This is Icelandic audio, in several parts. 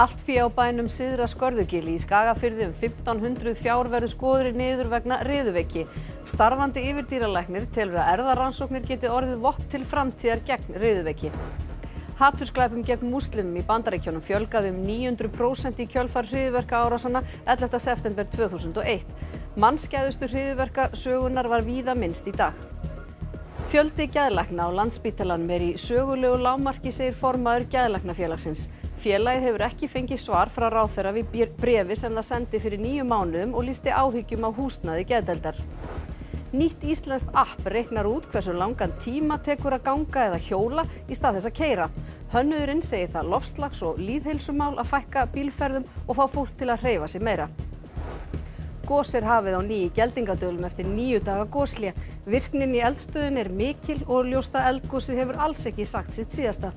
Allt fé á bænum Syðra Skörðugili í Skagafyrði um 1500 fjár verður skoðri niður vegna riðuveiki. Starfandi yfirdýralæknir telur að erðarannsóknir geti orðið vopp til framtíðar gegn riðuveiki. Hatursglæpum gegn múslimum í Bandaríkjónum fjölgaði um 900% í kjölfar hriðverka árásana 11. september 2001. Mannskæðustu hriðverka sögunar var víða minnst í dag. Fjöldi geðlækna á Landspítalanum er í sögulegu lágmarki, segir formaður Geðlæknafélagsins. Félagið hefur ekki fengið svar frá ráðherra við brefi sem það sendi fyrir nýju mánuðum og lísti áhyggjum á húsnaði geðdeldar. Nýtt íslenskt app reiknar út hversu langan tíma tekur að ganga eða hjóla í stað þess að keira. Hönnuðurinn segir það lofslags og líðheilsumál að fækka bílferðum og fá fólk til að hreyfa sig meira. Gos er hafið á nýju geldingadölum eftir nýju daga goslé. Virknin í eldstöðun er mikil og ljósta eldgosið hefur alls ekki sagt sitt síðasta.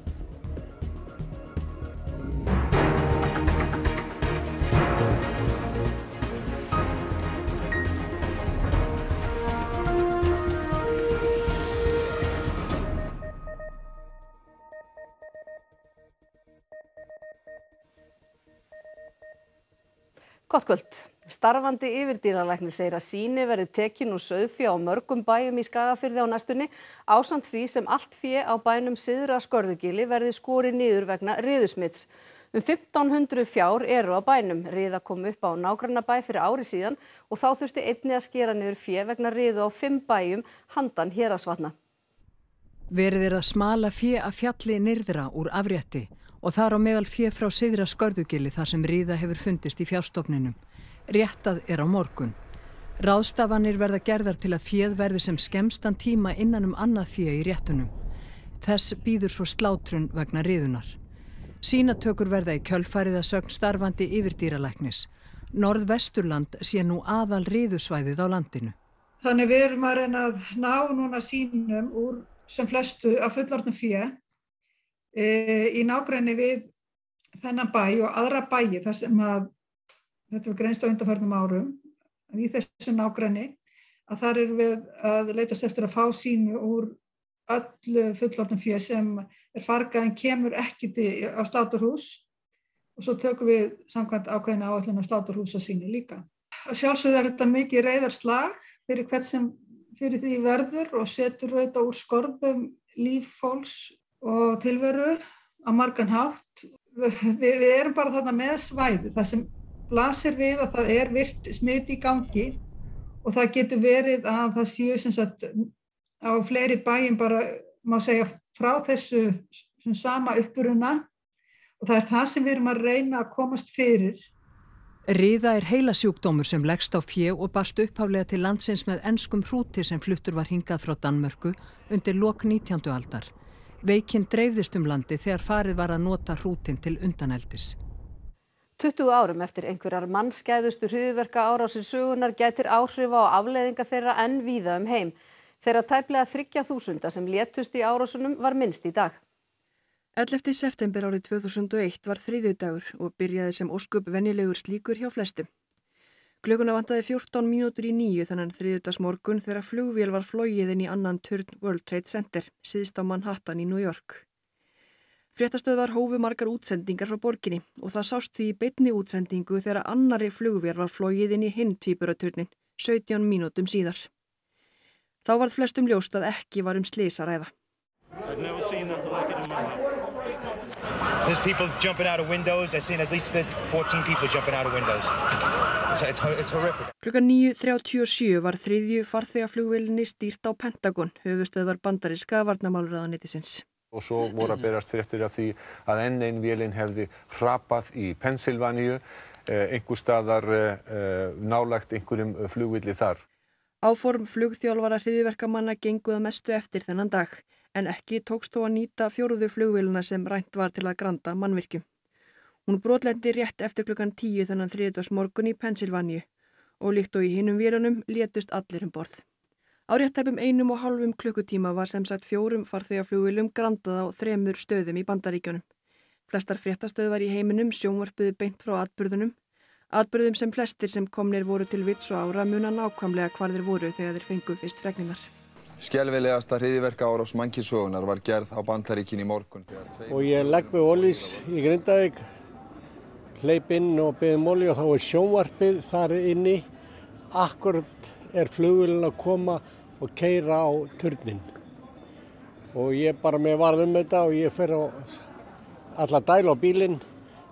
Gott kvöld. Starfandi yfirdýralæknir segir að síni verði tekin úr sauðfé á mörgum bæjum í Skagafyrði á næstunni ásamt því sem allt fé á bænum Syðra Skörðugili verði skori niður vegna riðusmits. Um 1500 fjár eru á bænum. Riða kom upp á nágrannabæ fyrir ári síðan og þá þurfti einni að skera niður fé vegna riðu á fimm bæjum handan hérasvatna. Verið er að smala fé að fjalli nyrðra úr afrétti og þar á meðal fé frá Syðra Skörðugili þar sem riða hefur fundist í fjárstofninum. Réttað er á morgun. Ráðstafanir verða gerðar til að fjöð verði sem skemstan tíma innan um annað fjöð í réttunum. Þess býður svo slátrun vegna riðunar. Sínatökur verða í kjölfærið að sögn starfandi yfirdýralæknis. Norðvesturland sé nú aðal riðusvæðið á landinu. Þannig við erum að reyna að ná núna sínum úr sem flestu af fullortnum fjöð e, í nágræni við þennan bæ og aðra bæi þar sem að þetta var greinst á undarförnum árum í þessu nágræni að þar erum við að leytast eftir að fá sínu úr öllu fullorðnum fjöð sem er fargað en kemur ekkit á státurhús og svo tökum við samkvæmt ákveðina áallin á státurhús að sínu líka. Sjálfsögð er þetta mikið reyðarslag fyrir hvert sem fyrir því verður og setur þetta úr skorðum líf fólks og tilveru á margan hátt. Við, við erum bara þarna með svæði þar sem blasir við að það er virt smit í gangi og það getur verið að það séu sem sagt á fleiri bæjum bara má segja frá þessu sama uppuruna og það er það sem við erum að reyna að komast fyrir. Riða er heila sjúkdómur sem leggst á fjö og barst upphaflega til landsins með ennskum hrúti sem fluttur var hingað frá Danmörku undir lok 19. aldar. Veikinn dreifðist um landi þegar farið var að nota hrútin til undaneldis. 20 árum eftir einhverjar mannskæðustu hryðverka árásir sögunar gætir áhrifa á afleiðinga þeirra enn víða um heim. Þeirra tæplega þryggja þúsunda sem létust í árásunum var minnst í dag. 11. september árið 2001 var þriðjudagur og byrjaði sem óskup venjulegur slíkur hjá flestum. Glöguna vantaði 14 mínútur í nýju þannig þriðjudags morgun þegar flugvél var flóið inn í annan turn World Trade Center, síðst á Manhattan í New York. Fréttastöðvar hófu margar útsendingar frá borginni og það sást því beitni útsendingu þegar annari flugvél var flóið inn í hinn tvíburaturnin 17 mínútum síðar. Þá varð flestum ljóst að ekki var um slisa ræða. There's people jumping out of windows. I've seen at least 14 people jumping out of windows. It's, it's, it's horrific. Klukkan 9.37 var þriðju farþegaflugvélinni stýrt á Pentagon, höfustöðvar bandaríska varnamálurraðanettisins og svo voru að berast fréttir af því að enn einn vélinn hefði hrapað í Pennsylvaníu, eh, einhver staðar eh, eh, nálagt einhverjum flugvilli þar. Áform flugþjálfara hriðiverkamanna genguða mestu eftir þennan dag en ekki tókst þó að nýta fjóruðu flugvillina sem rænt var til að granta mannvirkjum. Hún brotlendi rétt eftir klukkan tíu þennan þriðdags morgun í Pennsylvaníu og líkt og í hinnum vélunum létust allir um borð. Á réttæpum einum og halvum klukkutíma var sem sagt fjórum farþegaflugvilum grandað á þremur stöðum í bandaríkjónum. Flestar fréttastöðvar í heiminum sjónvarpuðu beint frá atbyrðunum. Atbyrðum sem flestir sem komnir voru til vits og ára muna nákvæmlega hvar þeir voru þegar þeir fengu fyrst fregninar. Skjálfilegasta hriðiverka árás mannkísögunar var gerð á bandaríkin í morgun. Og ég legg með ólís í Grindavík hleyp inn og beðum olju og þá er sjónvarpið þar inni. Akkurat er flugvillin að koma og keira á turnin. Og ég bara með varð um þetta og ég fer á alla dæla á bílinn,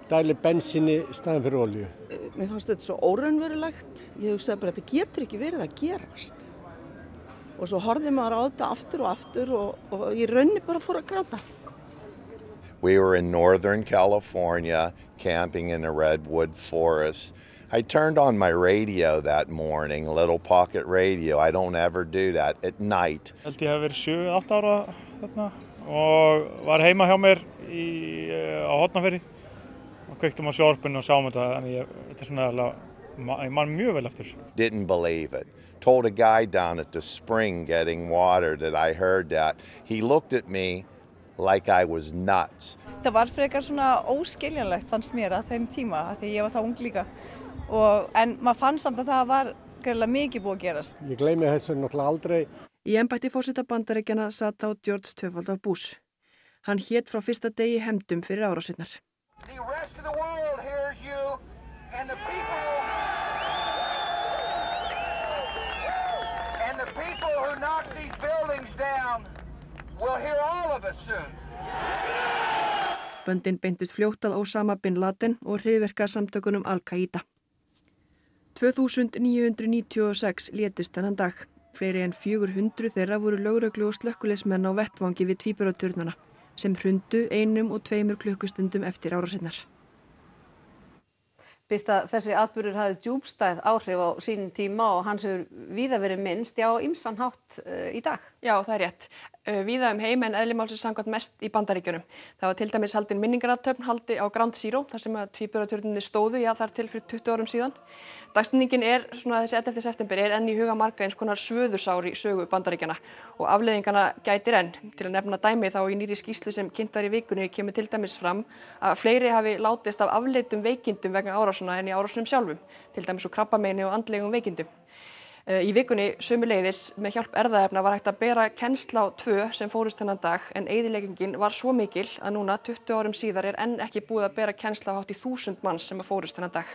dæli bensinni staðin fyrir olju. Mér fannst þetta svo óraunverulegt. Ég hugsaði bara þetta getur ekki verið að gerast. Og svo horfið maður á þetta aftur og aftur og, og ég raunni bara fór að gráta. We were in Northern California camping in a redwood forest. I turned on my radio that morning, a little pocket radio. I don't ever do that at night. Held ég hef verið 7-8 ára þarna og var heima hjá mér í, á Hotnaferi og kveiktum á sjórpun og sáum þetta þannig ég, þetta er svona alveg, ég man mjög vel eftir. Didn't believe it. Told a guy down at the spring getting water that I heard that. He looked at me like I was nuts. Það var frekar svona óskiljanlegt fannst mér að þeim tíma að því ég var það ung líka og, en maður fann samt að það var greiðlega mikið búið að gerast. Ég gleymi þessu náttúrulega aldrei. Í ennbætti fórseta bandaríkjana satt á George Töfald af Bush. Hann hétt frá fyrsta degi hemdum fyrir árásinnar. Knocked these buildings down will hear all of us soon. Böndin beintust fljóttað Osama bin Laden og hriðverka samtökunum Al-Qaida. 2996 létust þennan dag. Fleiri en 400 þeirra voru lögreglu og slökkuleismenn á vettvangi við tvíburaturnana sem hrundu einum og tveimur klukkustundum eftir árásinnar. Birta, þessi atbyrður hafði djúbstæð áhrif á sínum tíma og hans hefur víða verið minnst, já, ymsan hátt uh, í dag. Já, það er rétt. Uh, víða um heim en eðlimálsins sangað mest í bandaríkjunum. Það var til dæmis haldin minningaratöfn haldi á Ground Zero, þar sem að tvíburaturninni stóðu, já, þar til fyrir 20 árum síðan. Dagstendingin er, svona þessi 11. september, er enn í huga marga eins konar svöðusári sögu bandaríkjana og afleðingana gætir enn. Til að nefna dæmi þá í nýri skýslu sem kynnt var í vikunni kemur til dæmis fram að fleiri hafi látist af afleitum veikindum vegna árásuna en í árásunum sjálfum, til dæmis úr krabbameini og andlegum veikindum. Í vikunni sömuleiðis með hjálp erðaefna var hægt að bera kennsla á tvö sem fórust þennan dag en eigðileggingin var svo mikil að núna 20 árum síðar er enn ekki búið að bera kennsla á hátt í þúsund manns sem að fórust þennan dag.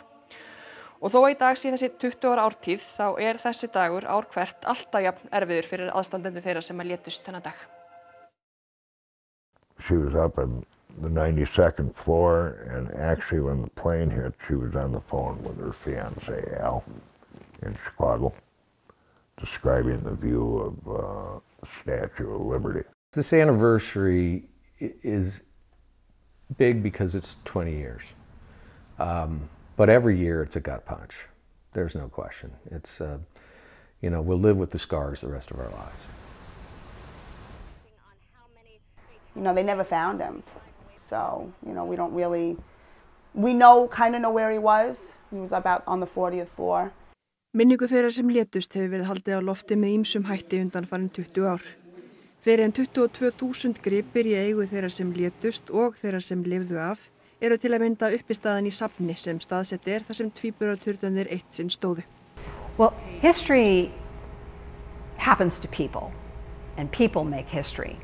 Og þó að í dag sé þessi 20 ára ártíð þá er þessi dagur ár hvert alltaf jafn erfiður fyrir aðstandendu þeirra sem að létust þennan dag. She was up on the 92nd floor and actually when the plane hit she was on the phone with her fiance Al in Chicago describing the view of uh, the Statue of Liberty. This anniversary is big because it's 20 years. Um, But every year it's a gut punch. There's no question. It's, uh, you know, we'll live with the scars the rest of our lives. You know, they never found him. So, you know, we don't really, we know, kind of know where he was. He was about on the 40th floor. Minningu þeirra sem létust hefur verið haldið á lofti með ýmsum hætti undan farin 20 ár. Fyrir en 22.000 gripir í eigu þeirra sem létust og þeirra sem lifðu af eru til að mynda uppistaðan í safni sem staðsett er þar sem tvíburaturðanir eitt sinn stóðu. Well, history happens to people and people make history.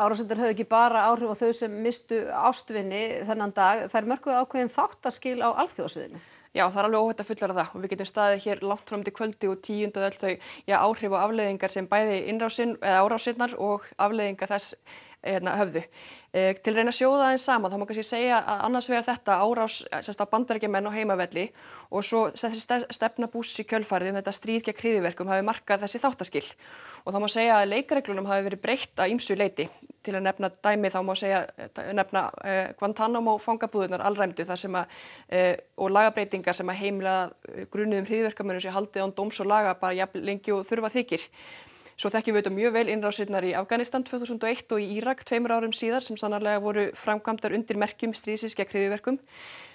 Árásendur höfðu ekki bara áhrif á þau sem mistu ástvinni þennan dag. Það er mörguð ákveðin þáttaskil á alþjóðsviðinu. Já, það er alveg óhætt að fullera það og við getum staðið hér langt fram til kvöldi og tíund og öll þau já, áhrif og afleðingar sem bæði innrásinn eða árásinnar og afleðingar þess hérna, höfðu. E, til að reyna að sjóða aðeins saman þá má kannski segja að annars vegar þetta árás sérst, á bandarækjumenn og heimavelli og svo þessi stefna bús í kjölfarið um þetta stríð gegn hriðiverkum hafi markað þessi þáttaskill og þá má segja að leikareglunum hafi verið breytt að ýmsu leiti til að nefna dæmi þá má segja nefna eh, Guantanamo fangabúðunar allræmdu þar sem að eh, og lagabreitingar sem að heimla grunuðum hriðverkamönnum sem haldið án dóms og laga bara jafn lengi og þurfa þykir. Svo þekkjum við þetta mjög vel innrásirnar í Afganistan 2001 og í Írak tveimur árum síðar sem sannarlega voru framkvæmdar undir merkjum stríðsins gegn hriðverkum.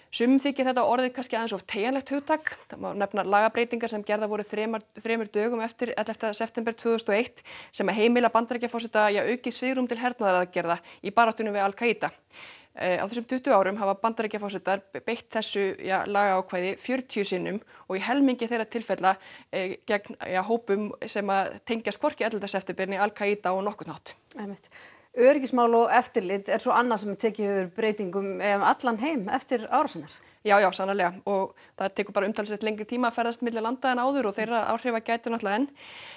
Sumum þykir þetta orðið kannski aðeins of teganlegt hugtak. Það má nefna lagabreitingar sem gerða voru þremar, þremur dögum eftir 11. september 2001 sem að heimila bandarækjafósita að auki svigrum til hernaðaraðgerða í baráttunum við Al-Qaida. E, á þessum 20 árum hafa bandarækjafósitar beitt þessu já, lagaákvæði 40 sinnum og í helmingi þeirra tilfella e, gegn já, hópum sem tengjast korki 11. septemberni Al-Qaida og nokkur nátt. Öryggismál og eftirlit er svo annað sem tekið breytingum um allan heim eftir árásinnar. Já, já, sannarlega og það tekur bara umtalsett lengri tíma að ferðast millir landa en áður og þeirra áhrifa gæti náttúrulega enn.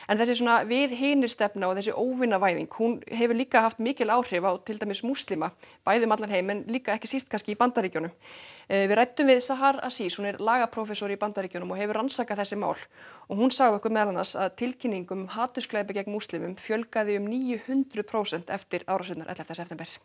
En þessi svona við hinir stefna og þessi óvinnavæðing, hún hefur líka haft mikil áhrif á til dæmis múslima, bæðum allan heim en líka ekki síst kannski í bandaríkjónum. Við rættum við Sahar Aziz, hún er lagaprófessor í bandaríkjónum og hefur rannsakað þessi mál og hún sagði okkur meðal annars að tilkynningum hatuskleipi gegn múslimum fjölgaði um 900% eftir árásinnar 11. september.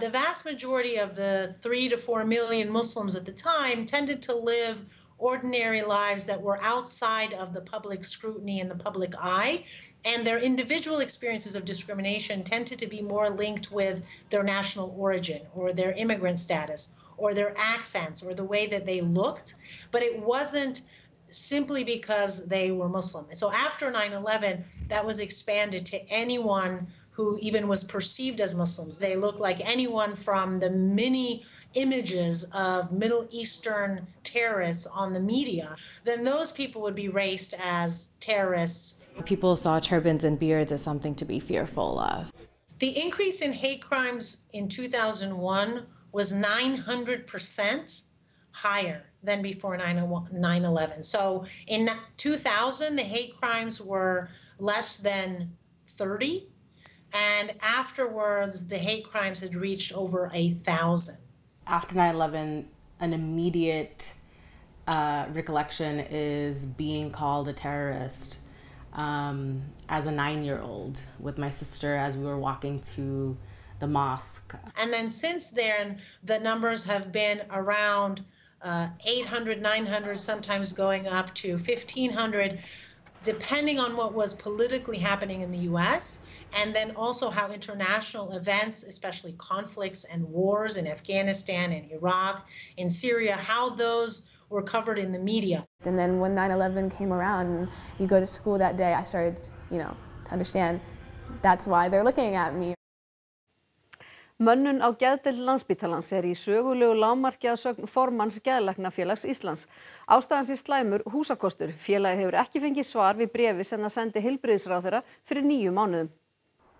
The vast majority of the three to four million Muslims at the time tended to live ordinary lives that were outside of the public scrutiny and the public eye. And their individual experiences of discrimination tended to be more linked with their national origin or their immigrant status or their accents or the way that they looked. But it wasn't simply because they were Muslim. So after 9 11, that was expanded to anyone who even was perceived as Muslims. They look like anyone from the many images of Middle Eastern terrorists on the media, then those people would be raced as terrorists. People saw turbans and beards as something to be fearful of. The increase in hate crimes in 2001 was 900% higher than before 9 11. So in 2000, the hate crimes were less than 30 and afterwards the hate crimes had reached over a thousand. After 9 11, an immediate uh, recollection is being called a terrorist. Um, as a nine year old, with my sister, as we were walking to the mosque. And then since then, the numbers have been around uh, 800, 900, sometimes going up to 1,500, depending on what was politically happening in the US and then also how international events, especially conflicts and wars in Afghanistan and Iraq, in Syria, how those were covered in the media. And then when 9/11 came around and you go to school that day, I started, you know, to understand that's why they're looking at me. Mönnun á geðdeild landsbítalans er í sögulegu lámarki að sögn formanns Geðlæknafélags Íslands. Ástæðans í slæmur húsakostur. Félagið hefur ekki fengið svar við brefi sem það sendi heilbriðisráþurra fyrir nýju mánuðum.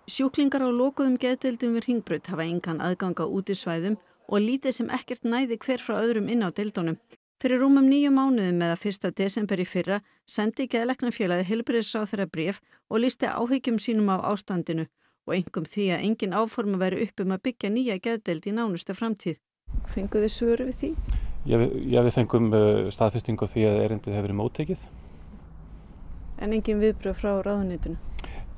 Sjúklingar á lokuðum geðdeildum við ringbrut hafa engan aðganga út í svæðum og lítið sem ekkert næði hver frá öðrum inn á deildunum. Fyrir rúmum nýju mánuðum eða 1. desember í fyrra sendi Geðlæknafélagið heilbriðisráþurra bref og lísti áhyggjum sínum af ástandinu og engum því að engin áforma veri upp um að byggja nýja geðdeild í nánusta framtíð. Fenguðu svöru við því? Já, við, já, við fengum uh, staðfestingu því að erindið hefur verið móttekið. En engin viðbröð frá ráðunitinu?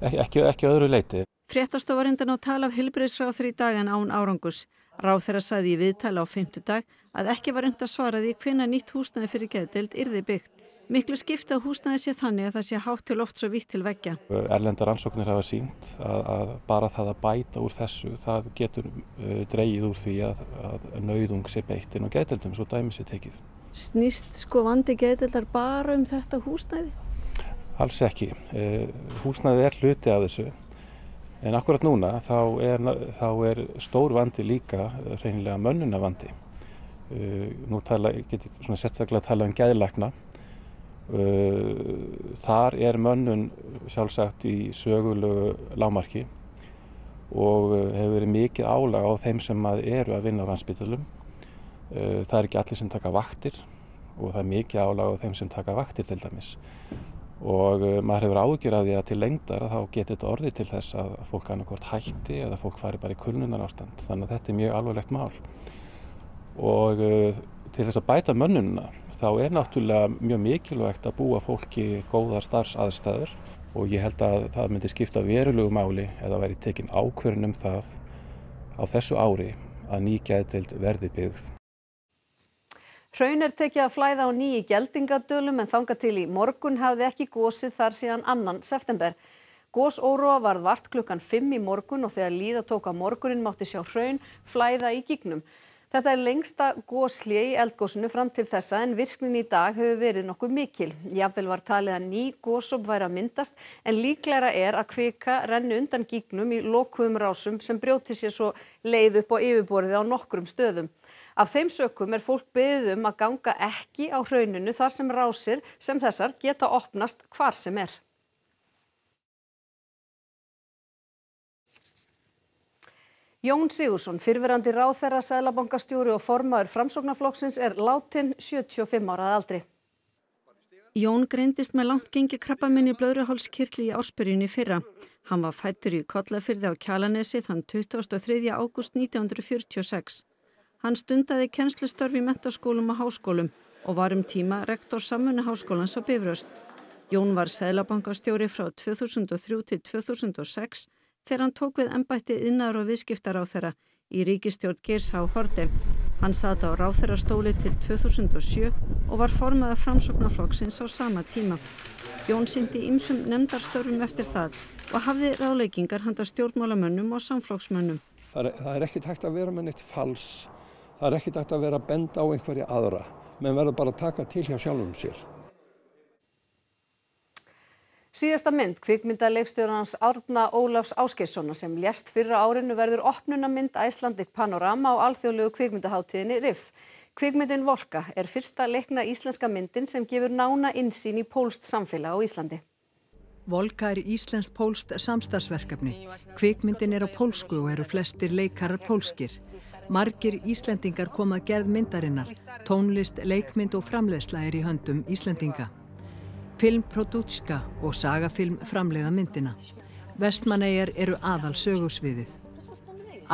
Ek, ekki, ekki öðru leiti. Fréttastofa reyndan á tala af hilbriðsráþur í dagan án árangus. Ráð þeirra saði í viðtala á fymtudag að ekki var reynd að svara því hvenna nýtt húsnæði fyrir geðdeild yrði byggt. Miklu skipta að húsnæði sé þannig að það sé hátt til oft svo vitt til veggja. Erlendar ansóknir hafa sínt að, að bara það að bæta úr þessu, það getur uh, dreyið úr því að, að nauðung sé beitt inn á geðdeldum, svo dæmi sé tekið. Snýst sko vandi geðdeldar bara um þetta húsnæði? Alls ekki. Uh, húsnæði er hluti af þessu, en akkurat núna þá er, þá er stór vandi líka reynilega mönnuna vandi. Uh, nú tala, getur svona sérstaklega að tala um geðlækna Þar er mönnun sjálfsagt í sögulegu lámarki og hefur verið mikið álag á þeim sem eru að vinna á rannsbytalum. Það er ekki allir sem taka vaktir og það er mikið álag á þeim sem taka vaktir til dæmis. Og maður hefur ágjur að því að til lengdar þá getur þetta orðið til þess að fólk annarkort hætti eða fólk fari bara í kulnunar ástand. Þannig að þetta er mjög alvarlegt mál. Og til þess að bæta mönnununa þá er náttúrulega mjög mikilvægt að búa fólki góðar starfsaðstæður og ég held að það myndi skipta verulegu máli eða væri tekin ákvörðun um það á þessu ári að ný gæðdeild verði byggð. Hraun er tekið að flæða á nýji geldingadölum en þanga til í morgun hafði ekki gósið þar síðan annan september. Gósóróa varð vart klukkan 5 í morgun og þegar líða tók á morgunin mátti sjá hraun flæða í gígnum. Þetta er lengsta góslið í eldgósinu fram til þessa en virknin í dag hefur verið nokkuð mikil. Jafnvel var talið að ný gósop væri að myndast en líklæra er að kvika renni undan gígnum í lokuðum rásum sem brjóti sér svo leið upp á yfirborðið á nokkrum stöðum. Af þeim sökum er fólk beðið um að ganga ekki á hrauninu þar sem rásir sem þessar geta opnast hvar sem er. Jón Sigursson, fyrverandi ráðherra, seðlabankastjóri og formaður framsóknarflokksins er látin 75 ára að aldri. Jón greindist með langt gengi krabbaminni blöðruhálskirtli í áspyrjunni fyrra. Hann var fættur í Kollafyrði á Kjalanesi þann 23. ágúst 1946. Hann stundaði kennslustörf í mentaskólum og háskólum og var um tíma rektor samfunni háskólans á Bifröst. Jón var seðlabankastjóri frá 2003 til 2006 þegar hann tók við embætti innar og viðskiptar á þeirra í ríkistjórn Geirs H. Horde. Hann sat á ráþeirastóli til 2007 og var formaða framsóknarflokksins á sama tíma. Jón syndi ýmsum nefndarstörfum eftir það og hafði ráleikingar handa stjórnmálamönnum og samflokksmönnum. Það er, það er ekki takt að vera með neitt fals. Það er ekki takt að vera að benda á einhverja aðra. menn verður bara að taka til hjá sjálfum sér. Síðasta mynd kvikmyndaleikstjórans Árna Ólafs Áskeissonar sem lést fyrra árinu verður opnunamynd Icelandic Panorama á alþjóðlegu kvikmyndaháttíðinni RIF. Kvikmyndin Volka er fyrsta leikna íslenska myndin sem gefur nána insýn í pólst samfélag á Íslandi. Volka er íslensk-pólst samstagsverkefni. Kvikmyndin er á pólsku og eru flestir leikarar pólskir. Margir Íslendingar komað gerð myndarinnar. Tónlist, leikmynd og framleiðsla er í höndum Íslendinga. Film Produtska og Sagafilm framleiða myndina. Vestmanæjar eru aðal sögursviðið.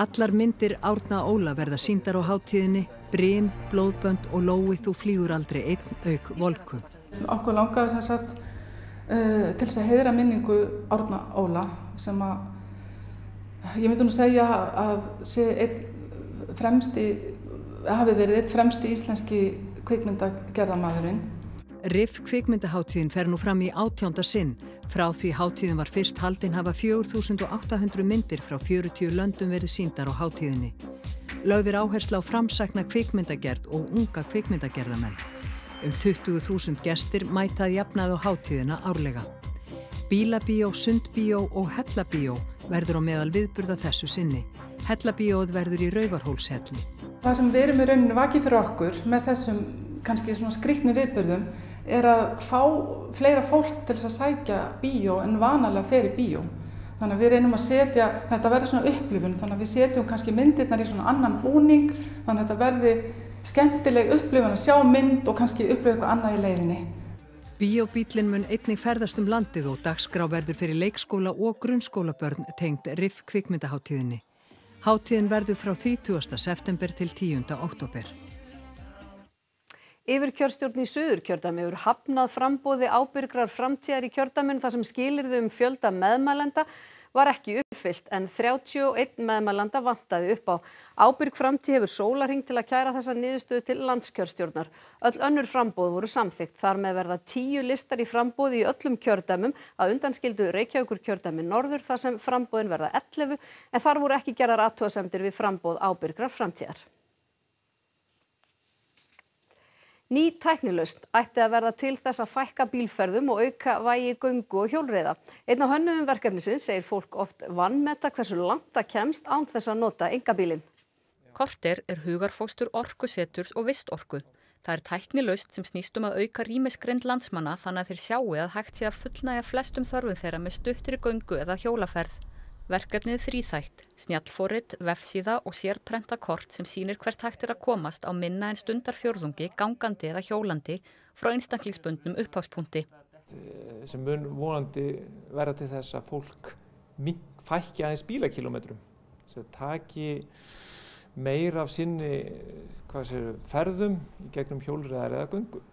Allar myndir Árna Óla verða síndar á háttíðinni, Brím, Blóðbönd og Lói þú flýgur aldrei einn auk volku. Okkur langaði sem sagt uh, til þess að heiðra minningu Árna Óla sem að ég myndi nú segja að sé einn fremsti, hafi verið einn fremsti íslenski kvikmyndagerðamæðurinn. RIF kvikmyndaháttíðin fer nú fram í átjánda sinn. Frá því háttíðin var fyrst haldin hafa 4800 myndir frá 40 löndum verið síndar á háttíðinni. Lögðir áhersla á framsækna kvikmyndagerð og unga kvikmyndagerðamenn. Um 20.000 gestir mætaði jafnaði á háttíðina árlega. Bílabíó, sundbíó og hellabíó verður á meðal viðburða þessu sinni. Hellabíóð verður í Rauvarhólshelli. Það sem við erum í rauninu vakið fyrir okkur með þessum kannski svona skriktni viðburðum er að fá fleira fólk til þess að sækja bíó en vanalega fer í bíó. Þannig að við reynum að setja, þetta verður svona upplifun, þannig að við setjum kannski myndirnar í svona annan búning, þannig að þetta verði skemmtileg upplifun að sjá mynd og kannski upplifa eitthvað annað í leiðinni. Bíóbílinn mun einnig ferðast um landið og dagskrá verður fyrir leikskóla og grunnskólabörn tengd RIF kvikmyndaháttíðinni. Háttíðin verður frá 30. september til 10. oktober. Yfirkjörstjórn í Suðurkjördami hefur hafnað frambóði ábyrgrar framtíðar í kjördaminu þar sem skilirðu um fjölda meðmælenda var ekki uppfyllt en 31 meðmælenda vantaði upp á. Ábyrg framtíð hefur sólarhing til að kæra þessa niðurstöðu til landskjörstjórnar. Öll önnur frambóð voru samþygt þar með verða tíu listar í frambóði í öllum kjördamum að undanskildu Reykjavíkur kjördami norður þar sem frambóðin verða 11 en þar voru ekki gerðar aðtóðasemdir við frambóð ábyrgrar framtíðar. Ný tæknilaust ætti að verða til þess að fækka bílferðum og auka vægi göngu og hjólreiða. Einn á hönnuðum verkefnisins segir fólk oft vannmeta hversu langt það kemst án þess að nota engabílinn. Korter er hugarfóstur orkuseturs og vistorku. Það er tæknilaust sem snýst um að auka rýmiskreind landsmanna þannig að þeir sjáu að hægt sé að fullnæja flestum þörfum þeirra með stuttri göngu eða hjólaferð. Verkefnið þrýþætt, snjallfórit, vefsíða og sérprenta kort sem sínir hvert hægt er að komast á minna en stundarfjörðungi, gangandi eða hjólandi frá einstaklingsbundnum uppháspunkti. Sem mun vonandi verða til þess að fólk fækki aðeins bílakilometrum. Það taki meira af sinni sér, ferðum í gegnum hjólriðar eða gungu.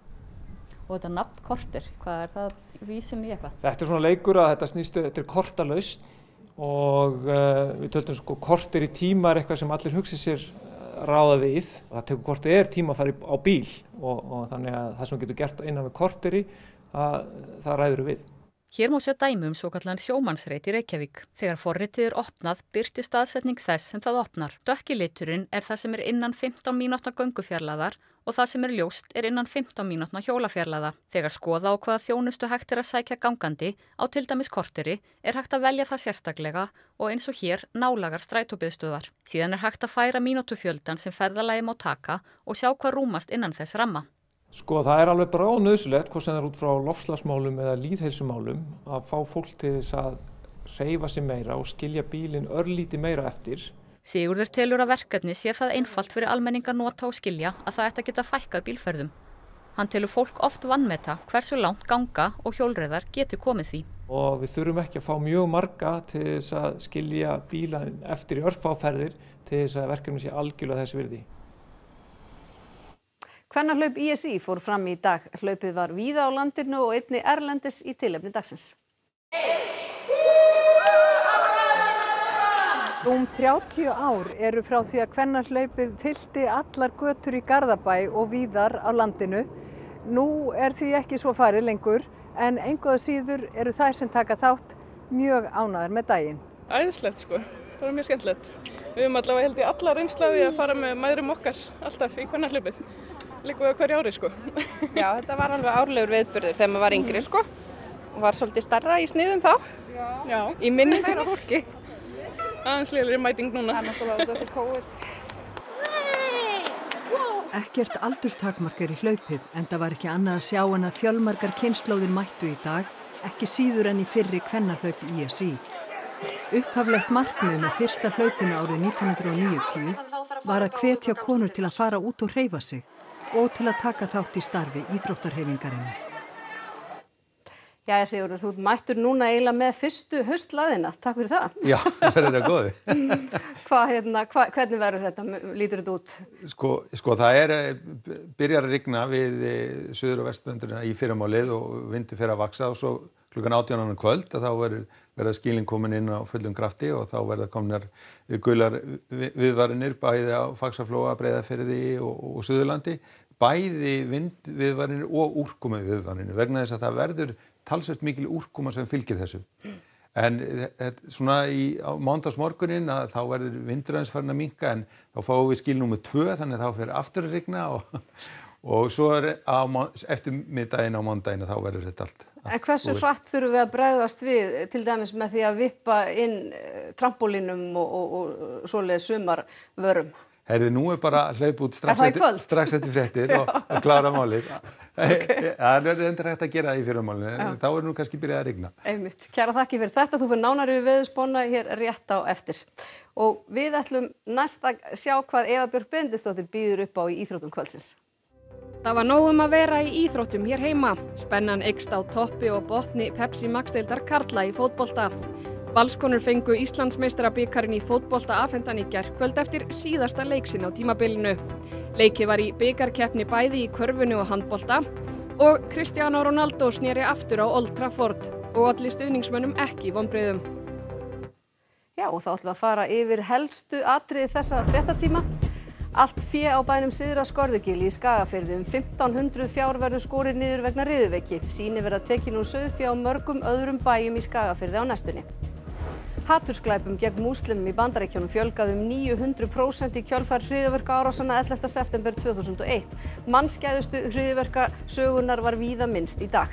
Og þetta nafn kortir, hvað er það vísin í eitthvað? Þetta er svona leikur að þetta snýst, þetta er kortalaust og uh, við töldum sko kortir í tíma er eitthvað sem allir hugsi sér ráða við það tekur kortir er tíma að fara á bíl og, og þannig að það sem getur gert innan við kortiri að það ræður við. Hér má sjá dæmi um svo kallan sjómannsreit í Reykjavík. Þegar forritið er opnað byrti staðsetning þess sem það opnar. Dökkiliturinn er það sem er innan 15 mínútna göngufjarlaðar og það sem er ljóst er innan 15 mínútna hjólafjarlæða. Þegar skoða á hvaða þjónustu hægt er að sækja gangandi á til dæmis korteri er hægt að velja það sérstaklega og eins og hér nálagar strætóbyðstöðar. Síðan er hægt að færa mínútufjöldan sem ferðalagi má taka og sjá hvað rúmast innan þess ramma. Sko það er alveg bara ánöðsulegt hvort sem það er út frá lofslagsmálum eða líðheilsumálum að fá fólk til þess að reyfa sig meira og skilja bílinn örlíti meira eftir Sigurður telur að verkefni sé það einfalt fyrir almenning að nota og skilja að það ætti að geta fækkað bílferðum. Hann telur fólk oft vannmeta hversu langt ganga og hjólreiðar getur komið því. Og við þurfum ekki að fá mjög marga til þess að skilja bílan eftir í örfáferðir til þess að verkefni sé algjörlega þessi virði. Kvennarhlaup ISI fór fram í dag. Hlaupið var víða á landinu og einni erlendis í tilefni dagsins. Rúm 30 ár eru frá því að kvennarhlaupið fylti allar götur í Garðabæ og víðar á landinu. Nú er því ekki svo farið lengur en enguða síður eru þær sem taka þátt mjög ánæðar með daginn. Æðislegt sko, það var mjög skemmtilegt. Við höfum allavega held í alla reynslaði að fara með mæðurum okkar alltaf í kvennarhlaupið. Líka við hverju ári sko. Já, þetta var alveg árlegur viðbyrður þegar maður var yngri sko og var svolítið starra í sniðum þá. Já. Í minni meira fólki. Aðeins liðlir mæting núna. Það er náttúrulega þessi COVID. Ekkert aldurstakmark er í hlaupið en það var ekki annað að sjá en að fjölmarkar kynnslóðir mættu í dag, ekki síður en í fyrri kvennarhlaup ISI. Upphaflegt markmið með fyrsta hlaupinu árið 1990 var að hvetja konur til að fara út og hreyfa sig og til að taka þátt í starfi íþróttarhefingarinnar. Jæja Sigurður, þú mættur núna eiginlega með fyrstu höstlaðina. Takk fyrir það. Já, verður þetta góði. Hva, hérna, hva, hvernig verður þetta? Lítur þetta út? Sko, sko það er, byrjar að rigna við söður og vestlöndurina í fyrramálið og vindur fyrir að vaksa og svo klukkan 18. kvöld að þá verður verða skilin komin inn á fullum krafti og þá verða komnar gular viðvarinir bæði á Faxaflóa, Breiðaferði og, og Suðurlandi bæði vindviðvarinir og úrkomi viðvarinir vegna þess að það verður talsveit mikil úrkoma sem fylgir þessu. En svona í, mándagsmorgunin að þá verður vindurins farin að minka en þá fáum við skil nummið tvö þannig að þá fyrir aftur að rigna og, og svo er á, eftir middaginn á mándaginn þá verður þetta allt. allt en hversu hratt þurfum við að bregðast við til dæmis með því að vippa inn trampolínum og, og, og svoleiði sumarvörum? Herði, nú er bara að hlaupa út strax eftir, strax eftir fréttir og, og klára málið. Okay. Það er endur hægt að gera það í fyrirmálinu, þá er nú kannski byrjað að rigna. Einmitt. Kjæra þakki fyrir þetta. Þú fyrir nánari við veðuspóna hér rétt á eftir. Og við ætlum næst að sjá hvað Eva Björk Bendistóttir býður upp á í Íþróttum kvöldsins. Það var nógum að vera í íþróttum hér heima. Spennan ykst á toppi og botni Pepsi Max-deildar Karla í fótbolta. Valskonur fengu Íslandsmeistarabíkarinn í fótbolta afhendan í gerðkvöld eftir síðasta leiksin á tímabilinu. Leiki var í byggarkeppni bæði í körfunu og handbolta og Cristiano Ronaldo snýri aftur á Old Trafford og allir stuðningsmönnum ekki vonbreyðum. Já og þá ætlum við að fara yfir helstu atriði þessa fréttatíma. Allt fjö á bænum Siðra Skorðugil í Skagafyrði um 1500 fjár verður skorið niður vegna riðuveiki. Síni verða tekin úr söðfjá mörgum öðrum bæjum í Skagafyrði á næstunni. Hattursklæpum gegn múslimum í bandaríkjónum fjölgaði um 900% í kjölfar hriðverka árásana 11. september 2001. Mannskæðustu hriðverka sögunar var víða minnst í dag.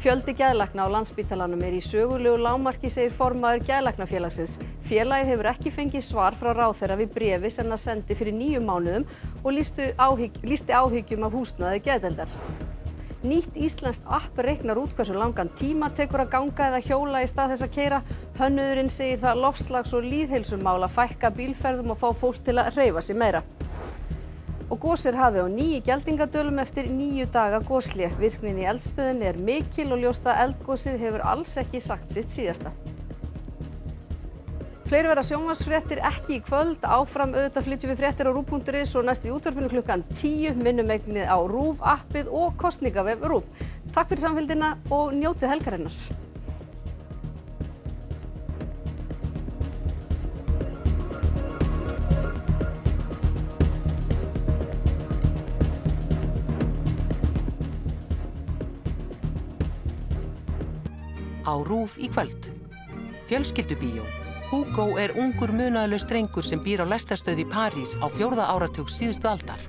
Fjöldi geðlækna á landsbítalanum er í sögulegu lámarki, segir formaður geðlæknafélagsins. Félagið hefur ekki fengið svar frá ráðherra við brefi sem það sendi fyrir nýju mánuðum og lísti áhyggjum af húsnaði geðdeldar. Nýtt íslenskt app reiknar út hversu langan tíma tekur að ganga eða hjóla í stað þess að keira. Hönnuðurinn segir það lofslags- og líðheilsumál að fækka bílferðum og fá fólk til að reyfa sig meira. Og gósir hafi á nýju geldingadölum eftir nýju daga góslið. Virknin í eldstöðun er mikil og ljósta eldgósið hefur alls ekki sagt sitt síðasta. Fleiri verða sjónvarsfréttir ekki í kvöld, áfram auðvitað flytjum við fréttir á rúf.is og næst í útvarpinu klukkan 10 minnum eignið á rúf, appið og kostningavef rúf. Takk fyrir samfélgina og njótið helgarinnar. Á rúf í kvöld. Fjölskyldubíó. Hugo er ungur munaðalust drengur sem býr á lestarstöð í París á fjórða áratug síðustu aldar.